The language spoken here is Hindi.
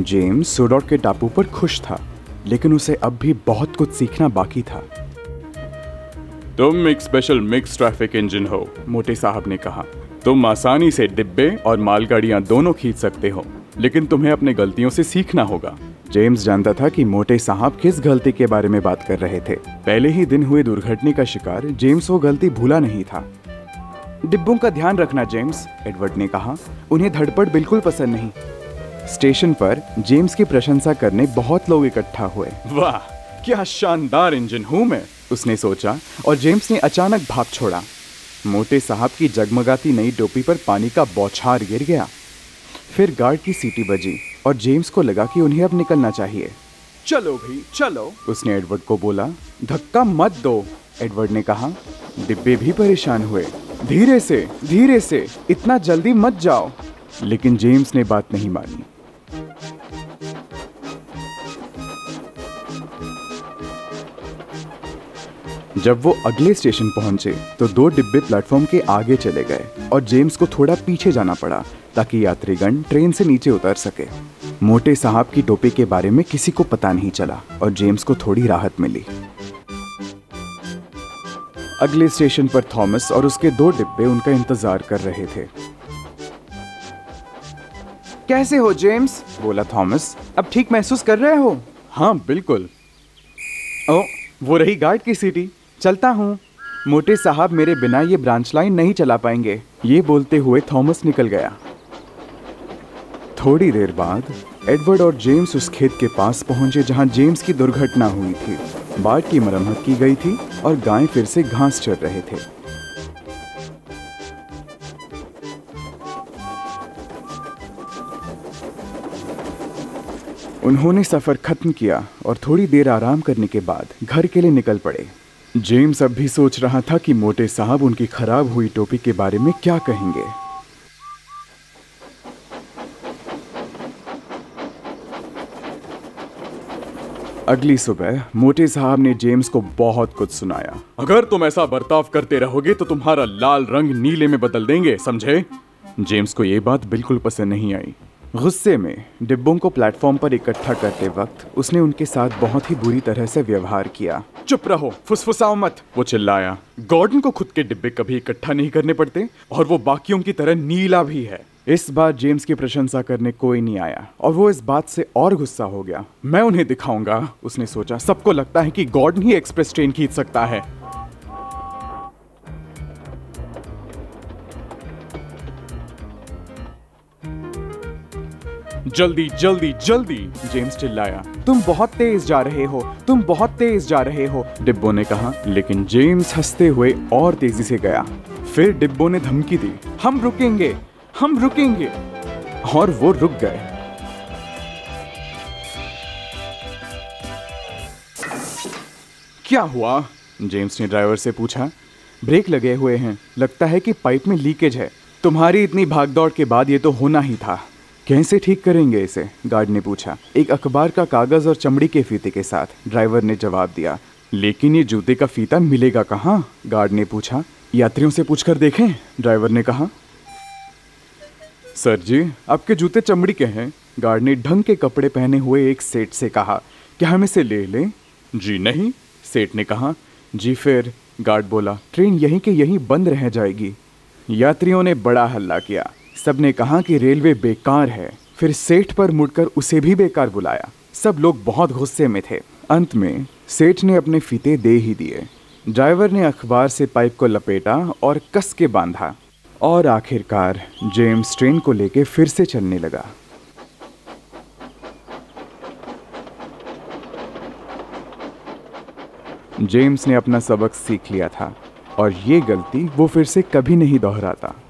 जेम्स सोडॉट के टापू पर खुश था लेकिन उसे अब भी बहुत कुछ सीखना बाकी था। तुम एक स्पेशल मिक्स ट्रैफ़िक इंजन हो मोटे साहब ने कहा। तुम आसानी से डिब्बे और मालगाड़ियाँ दोनों खींच सकते हो लेकिन तुम्हें अपने गलतियों से सीखना होगा। जेम्स जानता था कि मोटे साहब किस गलती के बारे में बात कर रहे थे। पहले ही दिन हुए दुर्घटना का शिकार जेम्स वो गलती भूला नहीं था। डिब्बों का ध्यान रखना जेम्स एडवर्ड ने कहा। उन्हें धड़पड़ बिल्कुल पसंद नहीं। स्टेशन पर जेम्स की प्रशंसा करने बहुत लोग इकट्ठा हुए। वाह क्या शानदार इंजन हूँ मैं। उसने सोचा और जेम्स ने अचानक भाग छोड़ा। मोटे साहब की जगमगाती नई टोपी पर पानी का बौछार गिर गया। फिर गार्ड की सीटी बजी और जेम्स को लगा कि उन्हें अब निकलना चाहिए। चलो भी चलो। उसने एडवर्ड को बोला धक्का मत दो। एडवर्ड ने कहा डिब्बे भी परेशान हुए। धीरे से धीरे से इतना जल्दी मत जाओ। लेकिन जेम्स ने बात नहीं मानी। जब वो अगले स्टेशन पहुँचे तो दो डिब्बे प्लेटफॉर्म के आगे चले गए और जेम्स को थोड़ा पीछे जाना पड़ा ताकि यात्रीगण ट्रेन से नीचे उतर सके। मोटे साहब की टोपी के बारे में किसी को पता नहीं चला और जेम्स को थोड़ी राहत मिली। अगले स्टेशन पर थॉमस और उसके दो डिब्बे उनका इंतज़ार कर रहे थे। कैसे हो, जेम्स? बोला थॉमस। अब ठीक महसूस कर रहे हो? हाँ बिल्कुल। ओ, वो रही गार्ड की सीटी? चलता हूँ। मोटे साहब मेरे बिना ये ब्रांच लाइन नहीं चला पाएँगे। ये बोलते हुए थॉमस निकल गया। थोड़ी देर बाद एडवर्ड और जेम्स उस खेत के पास पहुँचे जहाँ जेम्स की दुर्घटना हुई थी। बाट की मरम्मत की गई थी और गाय फिर से घास चर रहे थे। उन्होंने सफ़र खत्म किया और थोड़ी देर आराम करने के बाद घर के लिए निकल पड़े। जेम्स अब भी सोच रहा था कि मोटे साहब उनकी खराब हुई टोपी के बारे में क्या कहेंगे। अगली सुबह, मोटे साहब ने जेम्स को बहुत कुछ सुनाया। अगर तुम ऐसा बर्ताव करते रहोगे तो तुम्हारा लाल रंग नीले में बदल देंगे, समझे? जेम्स को यह बात बिल्कुल पसंद नहीं आई। गुस्से में डिब्बों को प्लेटफॉर्म पर इकट्ठा करते वक्त उसने उनके साथ बहुत ही बुरी तरह से व्यवहार किया। चुप रहो फुसफुसाओ मत। वो चिल्लाया गॉर्डन को खुद के डिब्बे कभी इकट्ठा नहीं करने पड़ते और वो बाकियों की तरह नीला भी है। इस बार जेम्स की प्रशंसा करने कोई नहीं आया और वो इस बात से और गुस्सा हो गया। मैं उन्हें दिखाऊँगा उसने सोचा। सबको लगता है कि गॉर्डन ही एक्सप्रेस ट्रेन खींच सकता है। जल्दी जल्दी जल्दी। जेम्स चिल्लाया, तुम बहुत तेज जा रहे हो, तुम बहुत तेज जा रहे हो। डिब्बो ने कहा, लेकिन जेम्स हँसते हुए और तेज़ी से गया। फिर डिब्बो ने धमकी दी, हम रुकेंगे हम रुकेंगे। और वो रुक गए। क्या हुआ? जेम्स ने ड्राइवर से पूछा। ब्रेक लगे हुए हैं, लगता है कि पाइप में लीकेज है। तुम्हारी इतनी भागदौड़ के बाद ये तो होना ही था। कैसे ठीक करेंगे इसे? गार्ड ने पूछा। एक अखबार का कागज़ और चमड़ी के फीते के साथ। ड्राइवर ने जवाब दिया। लेकिन ये जूते का फीता मिलेगा कहाँ? गार्ड ने पूछा। यात्रियों से पूछकर देखें, ड्राइवर ने कहा। सर जी, आपके जूते चमड़ी के हैं। गार्ड ने ढंग के कपड़े पहने हुए एक सेठ से कहा। क्या हम इसे ले लें? जी नहीं, सेठ ने कहा। जी फिर, गार्ड बोला। ट्रेन यहीं के यहीं बंद रह जाएगी। यात्रियों ने बड़ा हल्ला किया। सबने कहा कि रेलवे बेकार है। फिर सेठ पर मुड़कर उसे भी बेकार बुलाया। सब लोग बहुत गुस्से में थे। अंत में, सेठ ने अपने फीते दे ही दिए। ड्राइवर ने अखबार से पाइप को लपेटा और कस के बांधा। और आखिरकार, जेम्स ट्रेन को लेके फिर से चलने लगा। जेम्स ने अपना सबक सीख लिया था। और ये गलती वो फिर से कभी नहीं दोहराता।